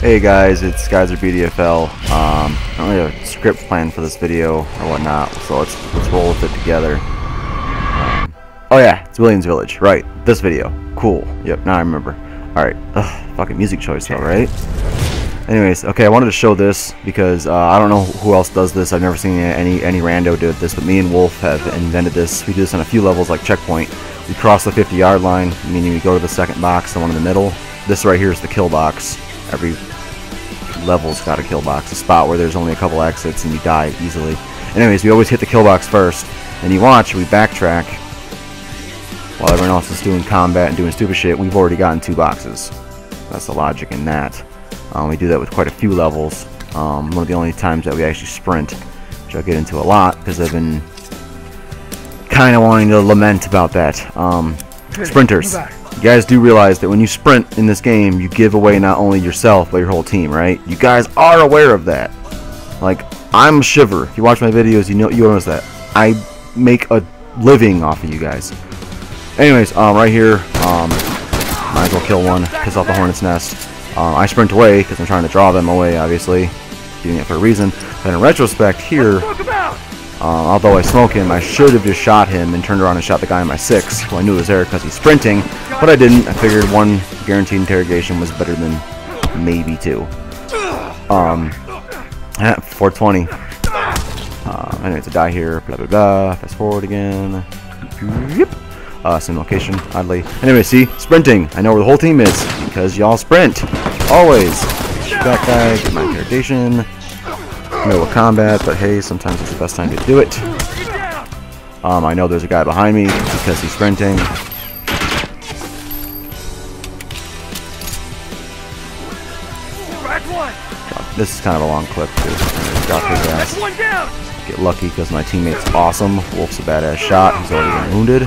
Hey guys, it's Skyzer BDFL. Um, I don't really have a script plan for this video or whatnot, so let's let's roll with it together. Um, oh yeah, it's Williams Village, right? This video, cool. Yep, now I remember. All right, Ugh, fucking music choice though, right? Anyways, okay, I wanted to show this because uh, I don't know who else does this. I've never seen any any rando do this, but me and Wolf have invented this. We do this on a few levels like checkpoint. We cross the 50 yard line, meaning we go to the second box, the one in the middle. This right here is the kill box. Every level's got a kill box, a spot where there's only a couple exits and you die easily. Anyways, we always hit the kill box first, and you watch, we backtrack while everyone else is doing combat and doing stupid shit. We've already gotten two boxes. That's the logic in that. Um, we do that with quite a few levels. Um, one of the only times that we actually sprint, which I'll get into a lot because I've been kind of wanting to lament about that. Um, sprinters. You guys do realize that when you sprint in this game, you give away not only yourself, but your whole team, right? You guys are aware of that. Like, I'm Shiver. If you watch my videos, you know you notice that. I make a living off of you guys. Anyways, um, right here, um, might as well kill one, piss off the hornet's nest. Um, I sprint away because I'm trying to draw them away, obviously. Doing it for a reason. But in retrospect, here, um, although I smoke him, I should have just shot him and turned around and shot the guy in my 6, who I knew was there because he's sprinting, but I didn't. I figured one guaranteed interrogation was better than maybe two. Um, 420. Uh, anyway, to die here, blah blah blah. Fast forward again. Yep. Uh, same location, oddly. Anyway, see, sprinting. I know where the whole team is because y'all sprint. Always. Shoot that guy, get my interrogation middle of combat, but hey, sometimes it's the best time to do it. Um, I know there's a guy behind me because he's sprinting. This is kind of a long clip too. Get lucky because my teammate's awesome. Wolf's a badass shot. He's already been wounded.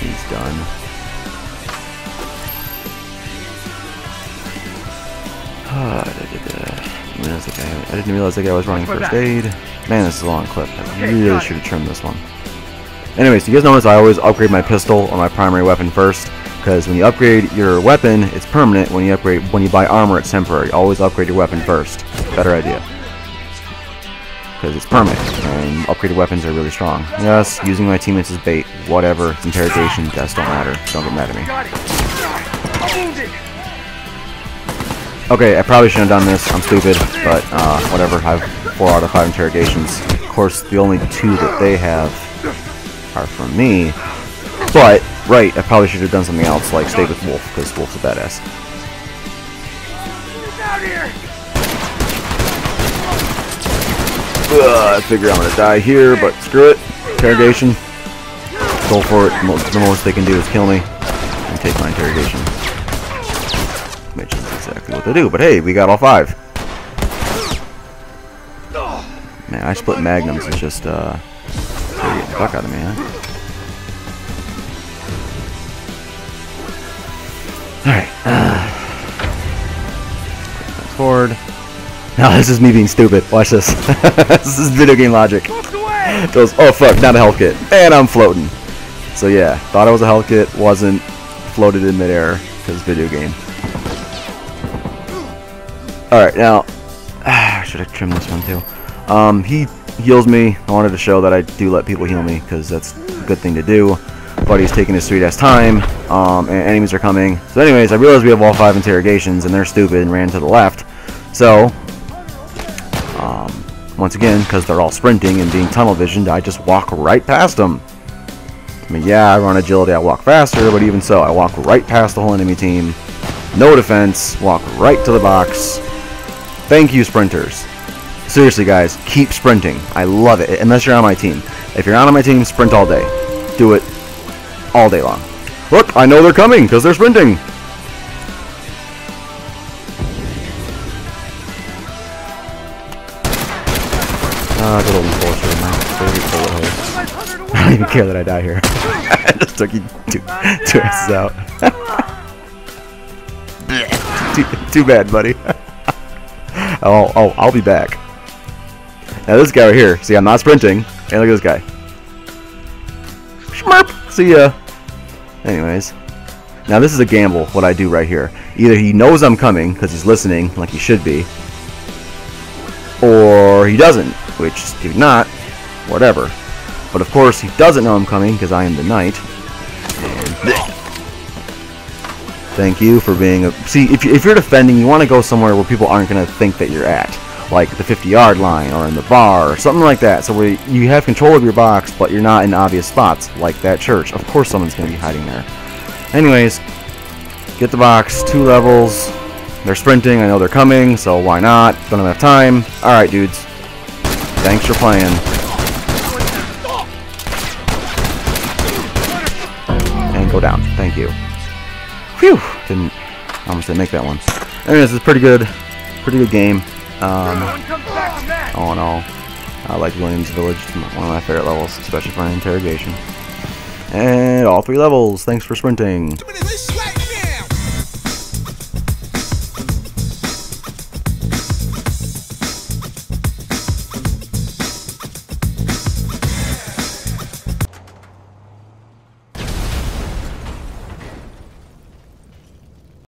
He's done. I didn't realize that guy was running first aid. Man, this is a long clip. I really should have trimmed this one. Anyways, you guys notice I always upgrade my pistol or my primary weapon first, because when you upgrade your weapon, it's permanent. When you upgrade, when you buy armor, it's temporary. Always upgrade your weapon first. Better idea. Because it's permanent, and upgraded weapons are really strong. Yes, using my teammates as bait. Whatever. It's interrogation. Deaths don't matter. Don't get mad at me. Okay, I probably shouldn't have done this. I'm stupid, but uh, whatever. I have four out of five interrogations. Of course, the only two that they have are from me. But, right, I probably should have done something else, like stay with Wolf, because Wolf's a badass. I figure I'm gonna die here, but screw it. Interrogation. Go for it. The most they can do is kill me and take my interrogation. Is exactly what they do. But hey, we got all five. Man, I split magnums. It's just, uh, getting the fuck out of me, huh? Alright. Uh, forward. Now this is me being stupid. Watch this. this is video game logic. Goes, oh fuck, not a health kit. And I'm floating. So yeah, thought it was a health kit, wasn't floated in midair, because video game. Alright, now, should I trim this one too? Um, he heals me. I wanted to show that I do let people heal me, because that's a good thing to do. But he's taking his sweet ass time, um, and enemies are coming. So anyways, I realized we have all five interrogations, and they're stupid and ran to the left. So, um, once again, because they're all sprinting and being tunnel visioned, I just walk right past them. I mean, yeah, I run agility, I walk faster, but even so, I walk right past the whole enemy team. No defense, walk right to the box. Thank you, sprinters. Seriously, guys, keep sprinting. I love it, unless you're on my team. If you're not on my team, sprint all day. Do it all day long. Look, I know they're coming, because they're sprinting. Ah, good old enforcer, man. I don't even care that I die here. I just took you two, two asses out. too, too bad, buddy. Oh, oh, I'll be back. Now this guy right here. See, I'm not sprinting. Hey, look at this guy. Schmurp! See ya. Anyways. Now this is a gamble, what I do right here. Either he knows I'm coming, because he's listening, like he should be, or he doesn't, which, if not, whatever. But of course, he doesn't know I'm coming, because I am the knight. Thank you for being a... See, if, you, if you're defending, you want to go somewhere where people aren't going to think that you're at. Like the 50-yard line, or in the bar, or something like that. So where you have control of your box, but you're not in obvious spots, like that church. Of course someone's going to be hiding there. Anyways, get the box, two levels. They're sprinting, I know they're coming, so why not? Don't have time. Alright, dudes. Thanks for playing. And go down. Thank you. Phew! Didn't almost didn't make that one. Anyways, it's pretty good pretty good game. Um, all in all. I like Williams Village. It's one of my favorite levels, especially for an interrogation. And all three levels. Thanks for sprinting.